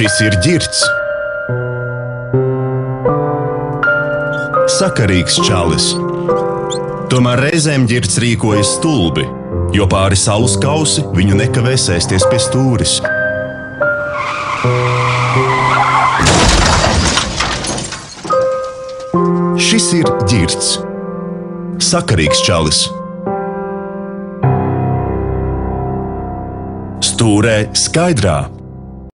Šis ir ģirts. Sakarīgs čalis. Tomēr reizēm ģirts rīkojas stulbi, jo pāri saules kausi viņu nekavē sēsties pie stūres. Šis ir ģirts. Sakarīgs čalis. Stūrē skaidrā